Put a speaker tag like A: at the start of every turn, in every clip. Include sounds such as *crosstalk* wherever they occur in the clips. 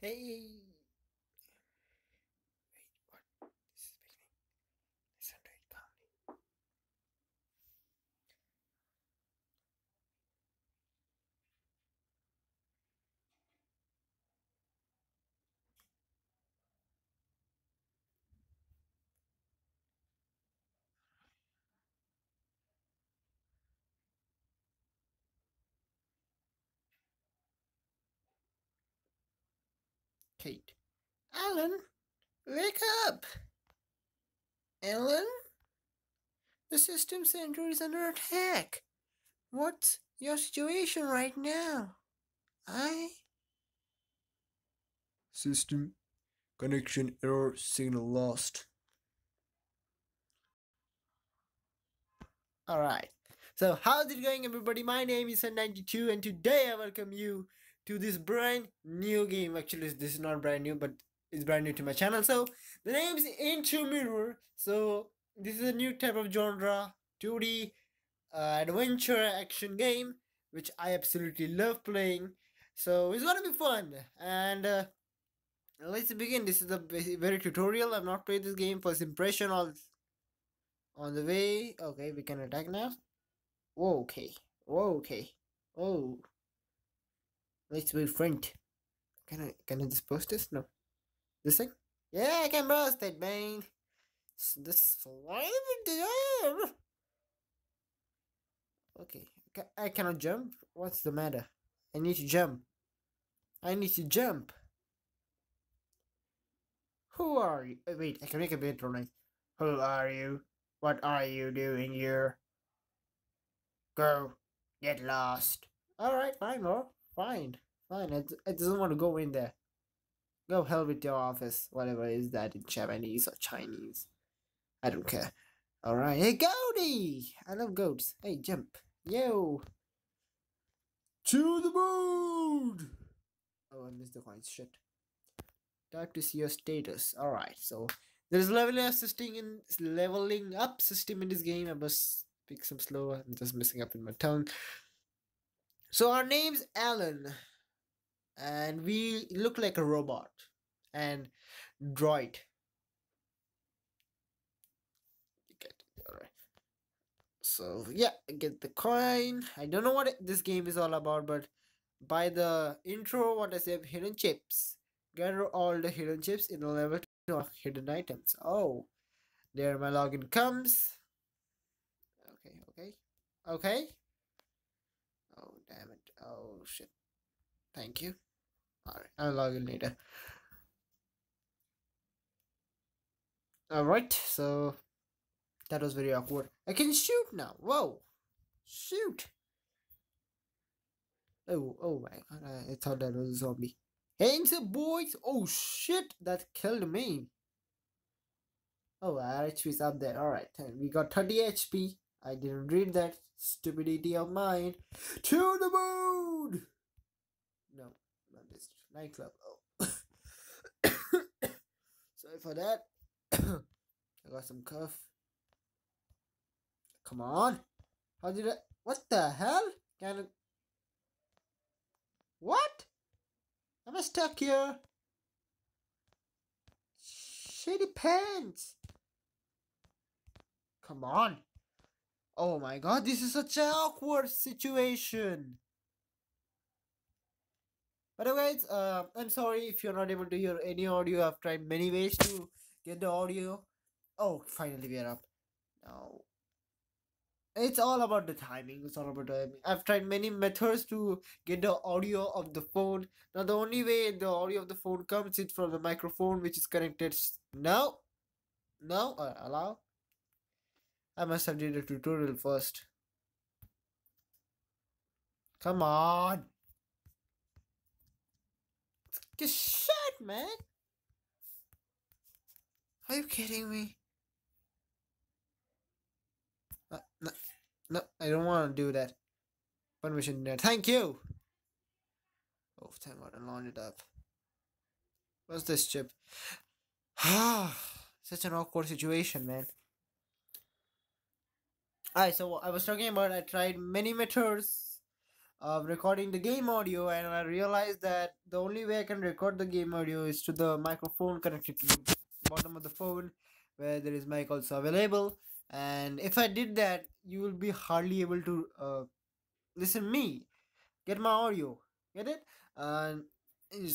A: Hey. Kate. Alan, wake up! Alan? The system center is under attack. What's your situation right now? I. System connection error signal lost. Alright. So, how's it going, everybody? My name is Hunt92, and today I welcome you to this brand new game. Actually, this is not brand new, but it's brand new to my channel. So, the name is Into Mirror. So, this is a new type of genre 2D uh, adventure action game, which I absolutely love playing. So, it's gonna be fun. And uh, let's begin. This is a very tutorial. I've not played this game. First impression on on the way. Okay, we can attack now. Okay. Whoa, okay. Oh. Let's be front. Can I can I just post this? No. This thing? Yeah, I can post it, man. This slime there. Okay. I cannot jump. What's the matter? I need to jump. I need to jump. Who are you? uh, Wait, I can make a bit nice. Who are you? What are you doing here? Go. Get lost. Alright, fine, bro. Fine. Fine. I, I doesn't want to go in there. Go hell with your office. Whatever is that in Japanese or Chinese. I don't care. Alright. Hey, goaty! I love goats. Hey, jump. Yo! To the moon! Oh, I missed the coins. Shit. Time to see your status. Alright, so there's leveling up system in leveling up system in this game. I must speak some slower. I'm just messing up in my tongue. So our name's Alan, and we look like a robot and droid. Alright. So yeah, get the coin. I don't know what this game is all about, but by the intro, what I say, hidden chips. Gather all the hidden chips in the level unlock hidden items. Oh, there my login comes. Okay, okay, okay. Oh shit! Thank you. All right, I'll log in later. All right, so that was very awkward. I can shoot now. Whoa, shoot! Oh, oh my god! I, thought that was a zombie. Hands up, boys! Oh shit! That killed me. Oh, our HP is up there. All right, we got 30 HP. I didn't read that stupidity of mine. To the moon! No, not this nightclub. Oh. *coughs* Sorry for that. *coughs* I got some cough. Come on. How did I? What the hell? Can I? What? I Am I stuck here? Shitty pants. Come on. Oh my god, this is such an awkward situation. But anyways, uh, I'm sorry if you're not able to hear any audio. I've tried many ways to get the audio. Oh, finally we are up. Now, it's all about the timing. It's all about timing. I've tried many methods to get the audio of the phone. Now, the only way the audio of the phone comes is from the microphone, which is connected. now. No, no, uh, allow. I must have did a tutorial first. Come on. Just shut, man. Are you kidding me? Uh, no, no, I don't want to do that. Permission there. Thank you. Oh, thank God, I launched it up. What's this chip? Ah, *sighs* Such an awkward situation, man. So I was talking about I tried many methods of recording the game audio and I realized that the only way I can record the game audio is to the microphone connected to the bottom of the phone where there is mic also available. And if I did that you will be hardly able to uh, listen me get my audio get it? And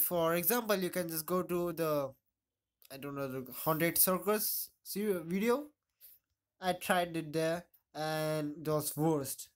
A: for example you can just go to the I don't know the haunted circus video. I tried it there and was worst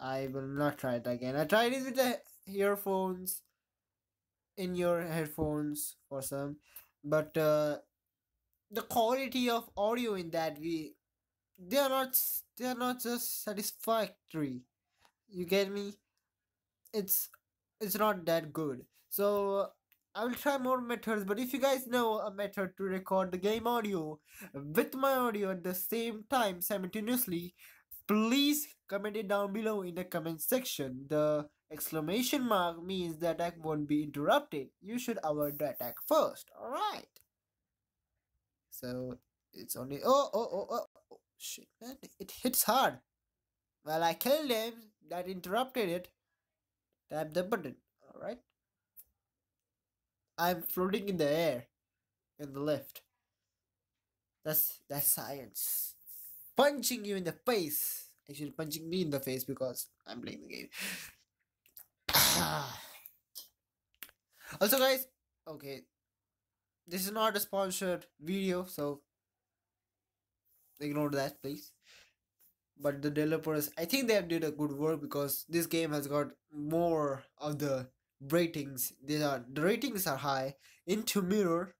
A: I will not try it again. I tried it with the earphones in your headphones for some, but uh, the quality of audio in that we they are not they are not just satisfactory. You get me? It's it's not that good. So I will try more methods, but if you guys know a method to record the game audio with my audio at the same time simultaneously, Please comment it down below in the comment section. The exclamation mark means the attack won't be interrupted. You should avoid the attack first. Alright. So it's only oh oh oh oh, oh shit man it hits hard. Well I killed him. That interrupted it. Tap the button. Alright. I'm floating in the air in the lift. That's that's science punching you in the face. Actually, punching me in the face because I'm playing the game. *sighs* also, guys, okay, this is not a sponsored video, so ignore that, please. But the developers, I think they have did a good work because this game has got more of the ratings. These are uh, the ratings are high into mirror.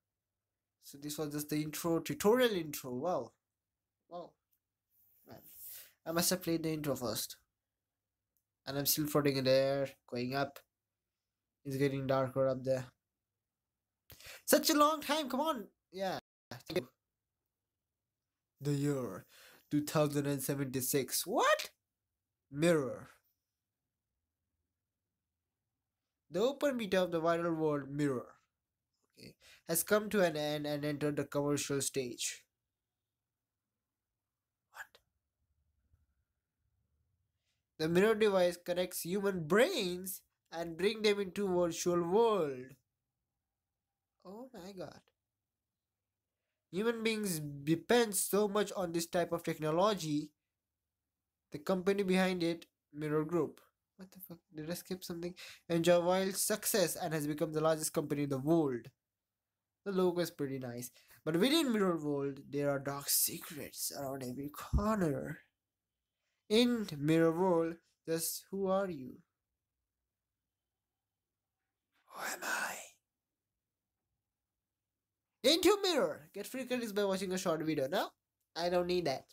A: So this was just the intro tutorial intro. Wow, wow. man I must have played the intro first. And I'm still floating in the air, going up. It's getting darker up there. Such a long time, come on! Yeah. The year 2076. What? Mirror. The open beta of the viral world Mirror okay, has come to an end and entered the commercial stage. The mirror device connects human brains and bring them into virtual world. Oh my god. Human beings depend so much on this type of technology. The company behind it, Mirror Group. What the fuck? Did I skip something? Enjoy wild success and has become the largest company in the world. The logo is pretty nice. But within Mirror World, there are dark secrets around every corner. In Mirror World, just who are you? Who am I? Into Mirror! Get free credits by watching a short video. No, I don't need that.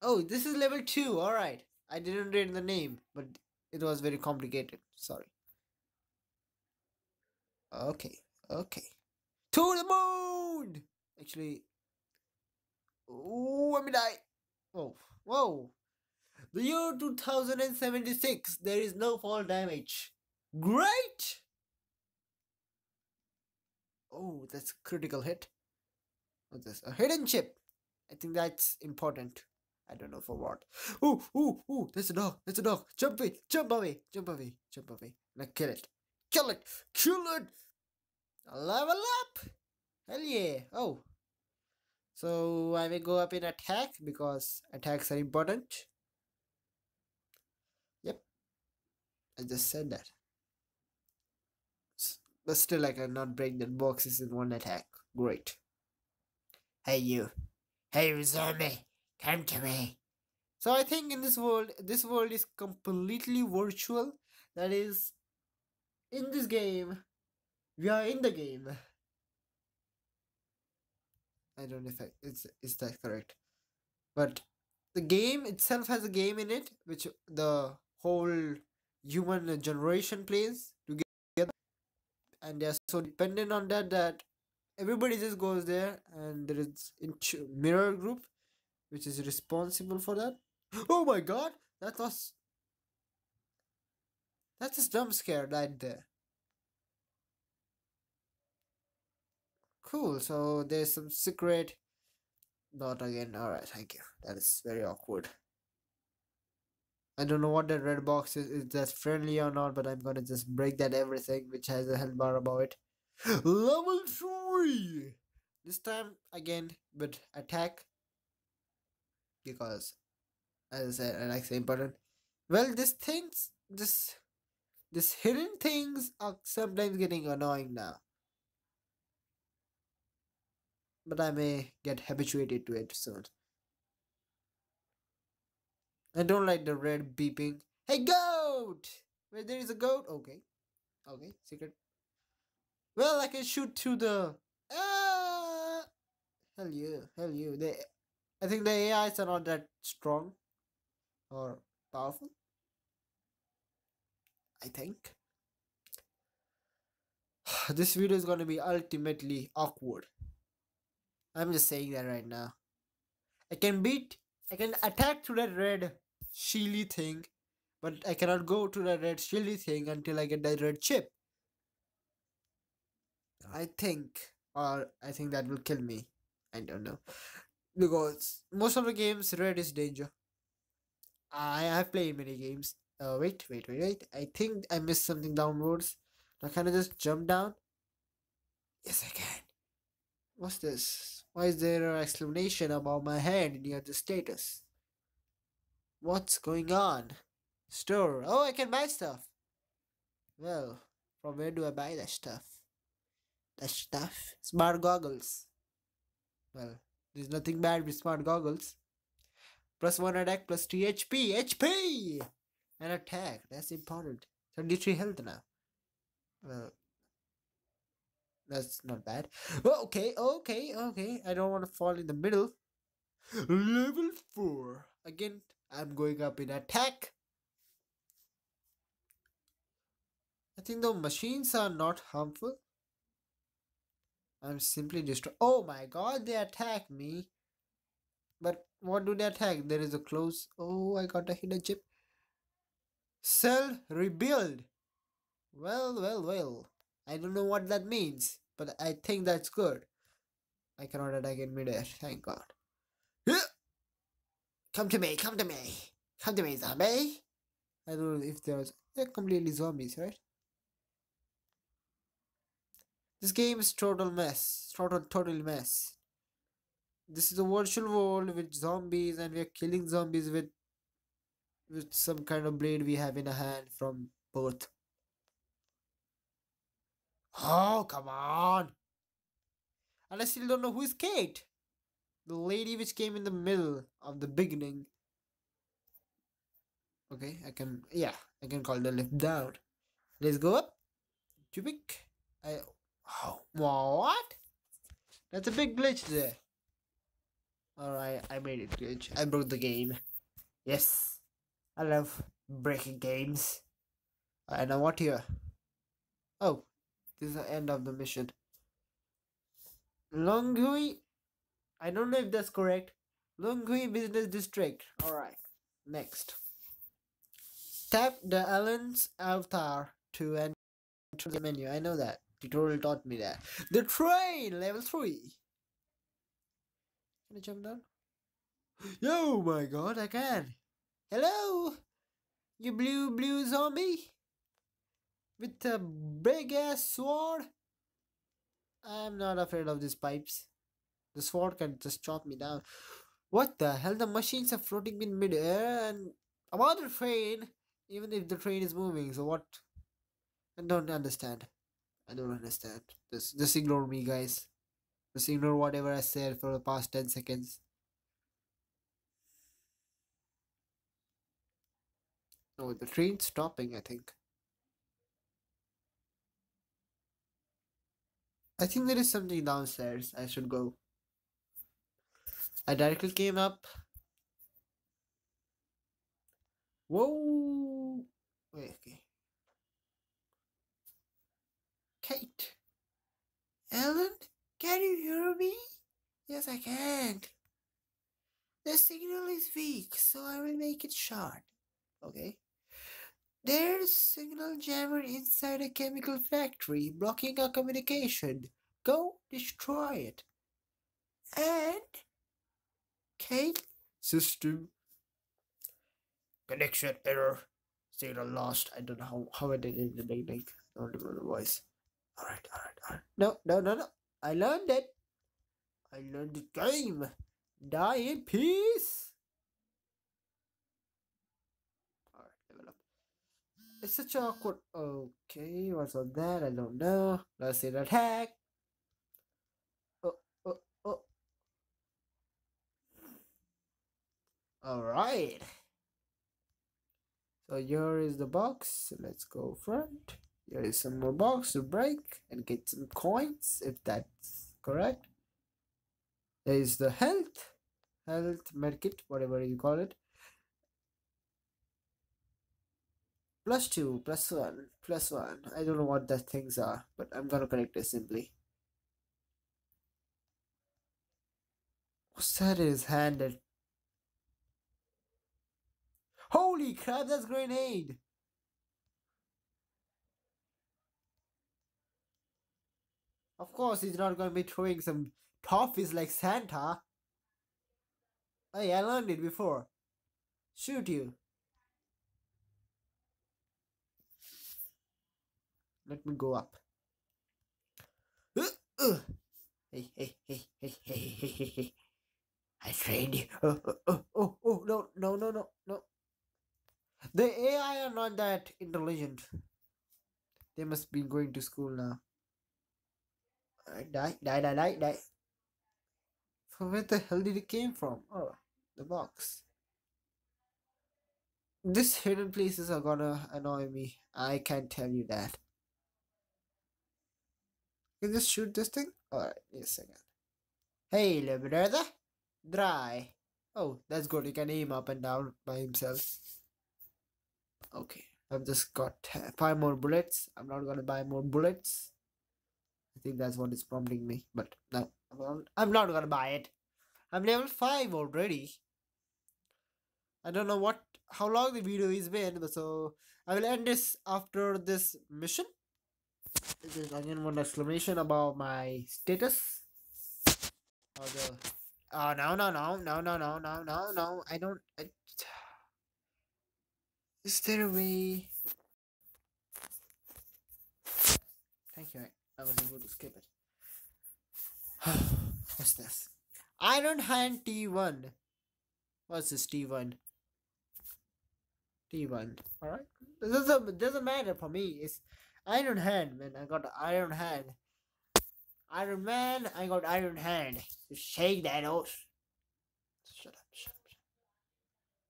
A: Oh, this is level 2. Alright. I didn't read the name, but it was very complicated. Sorry. Okay. Okay. To the moon! Actually, Oh, let me die. Oh, whoa. The year 2076, there is no fall damage. Great! Oh, that's critical hit. What's this? A hidden chip. I think that's important. I don't know for what. Ooh, ooh, ooh, there's a dog. There's a dog. Jump away, jump away, jump away, jump away. Now kill it. Kill it, kill it. Level up. Hell yeah. Oh, so I will go up in attack because attacks are important. Yep. I just said that. But still I cannot break the boxes in one attack. Great. Hey you. Hey you zombie. Come to me. So I think in this world, this world is completely virtual. That is, in this game, we are in the game. I don't know if I, it's is that correct, but the game itself has a game in it which the whole human generation plays together, and they're so dependent on that that everybody just goes there, and there is mirror group, which is responsible for that. Oh my god, that was that's a jump scare right there. Cool, so there's some secret. Not again. Alright, thank you. That is very awkward. I don't know what that red box is, is that friendly or not, but I'm gonna just break that everything which has a health bar above it. *gasps* Level 3! This time again with attack. Because as I said, I like saying important. Well this things this this hidden things are sometimes getting annoying now. But I may get habituated to it soon. I don't like the red beeping. Hey, goat! Where there is a goat? Okay. Okay, secret. Well, I can shoot through the... Ah! Hell you, hell you. They, I think the AIs are not that strong or powerful. I think. *sighs* This video is going to be ultimately awkward. I'm just saying that right now. I can beat, I can attack through that red shieldy thing, but I cannot go to the red shieldy thing until I get that red chip. I think, or I think that will kill me. I don't know. Because most of the games, red is danger. I have played many games. Uh, wait, wait, wait, wait. I think I missed something downwards. I kind of just jump down. Yes, I can. What's this? Why is there an exclamation about my head near the status? What's going on? Store. Oh, I can buy stuff. Well, from where do I buy that stuff? That stuff? Smart goggles. Well, there's nothing bad with smart goggles. Plus 1 attack, plus 3 HP. HP! And attack. That's important. 33 health now. Well, that's not bad. Okay, okay, okay. I don't want to fall in the middle. Level 4. Again, I'm going up in attack. I think the machines are not harmful. I'm simply destroy. Oh my god, they attack me. But what do they attack? There is a close. Oh, I got a hidden chip. Cell rebuild. Well, well, well. I don't know what that means, but I think that's good. I cannot attack in midair, thank god. Come to me, come to me. Come to me, zombie. I don't know if there's they're completely zombies, right? This game is total mess. Total total mess. This is a virtual world with zombies and we are killing zombies with with some kind of blade we have in a hand from birth. Oh, come on. And I still don't know who is Kate. The lady which came in the middle of the beginning. Okay, I can, yeah, I can call the lift down. Let's go up. Too big. I, oh, what? That's a big glitch there. Alright, I made it glitch. I broke the game. Yes. I love breaking games. And now what here? Oh, this is the end of the mission. Longhui I don't know if that's correct. Lungui Business District. Alright, next. Tap the Alan's avatar to enter the menu. I know that. Tutorial taught me that. The train, level 3. Can I jump down? Oh my god, I can. Hello, you blue, blue zombie? With a big ass sword? I'm not afraid of these pipes. The sword can just chop me down. What the hell? The machines are floating in midair and I'm the train, even if the train is moving. So what? I don't understand. I don't understand. Just, just ignore me, guys. Just ignore whatever I said for the past 10 seconds. Oh, the train's stopping, I think. I think there is something downstairs. I should go. I directly came up. Whoa! Wait, okay. Kate. Ellen, can you hear me? Yes, I can. The signal is weak, so I will make it short. Okay. There's signal jammer inside a chemical factory blocking our communication. Go destroy it. And Kate system. Connection error. Signal lost. I don't know how, how I did it in the beginning. I don't remember the voice. Alright, alright, alright. No, no, no, no. I learned it. I learned the game. Die in peace. Alright, level up. It's such awkward. Okay, what's on that? I don't know. Let's see the attack. Oh, oh, oh. Alright. So here is the box. Let's go front. Here is some more box to break and get some coins if that's correct. There is the health, health medkit, whatever you call it. Plus two, plus one, plus one. I don't know what the things are, but I'm gonna connect it simply. What's that in his hand? Holy crap, that's grenade! Of course, he's not to be throwing some toffees like Santa. Hey, I learned it before. Shoot you. Let me go up. Uh, uh. Hey, hey, hey, hey, hey, hey, hey, hey. I trained you. Oh, oh, oh, oh, oh, no, no, no, no, no. The AI are not that intelligent. They must be going to school now. Die, die, die, die, die. Where the hell did it came from? Oh, the box. These hidden places are gonna annoy me. I can't tell you that. Can just shoot this thing? Alright, wait a second. Hey, little brother. Dry. Oh, that's good. He can aim up and down by himself. Okay, I've just got five more bullets. I'm not gonna buy more bullets. I think that's what is prompting me. But no, I'm not gonna buy it. I'm level 5 already. I don't know what how long the video is been, so I will end this after this mission. There's again one exclamation about my status. Oh, the, ah, oh no no no no no no no no no I don't I, Is there a way Thank you. I was able to skip it. *sighs* What's this? Iron Hand T1. What's this T1? T1. Alright. This doesn't, doesn't matter for me. It's Iron Hand, man. I got Iron Hand. Iron Man, I got Iron Hand. Just shake that off. Shut up, shut up, shut up.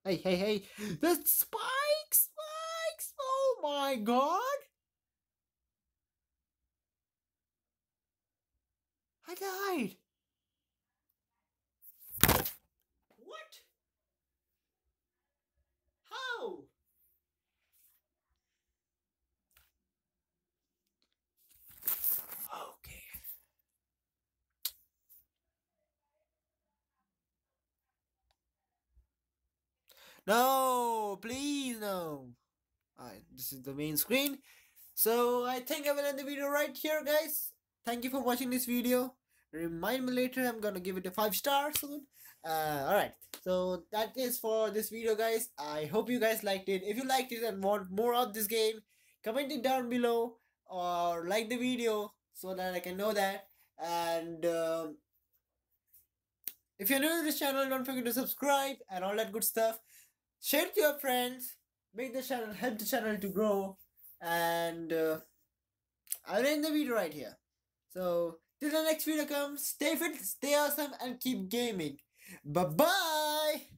A: Hey, hey, hey. The spikes! Spikes! Oh my god! I died. What? How? Okay. No, please no. Alright, this is the main screen. So I think I will end the video right here guys. Thank you for watching this video. Remind me later i'm gonna give it a five star soon. Uh all right so that is for this video guys. I hope you guys liked it. If you liked it and want more of this game comment it down below or like the video so that i can know that. And um, if you're new to this channel don't forget to subscribe and all that good stuff share to your friends make the channel help the channel to grow and uh, i'll end the video right here so Till the next video comes, stay fit, stay awesome, and keep gaming. Bye bye!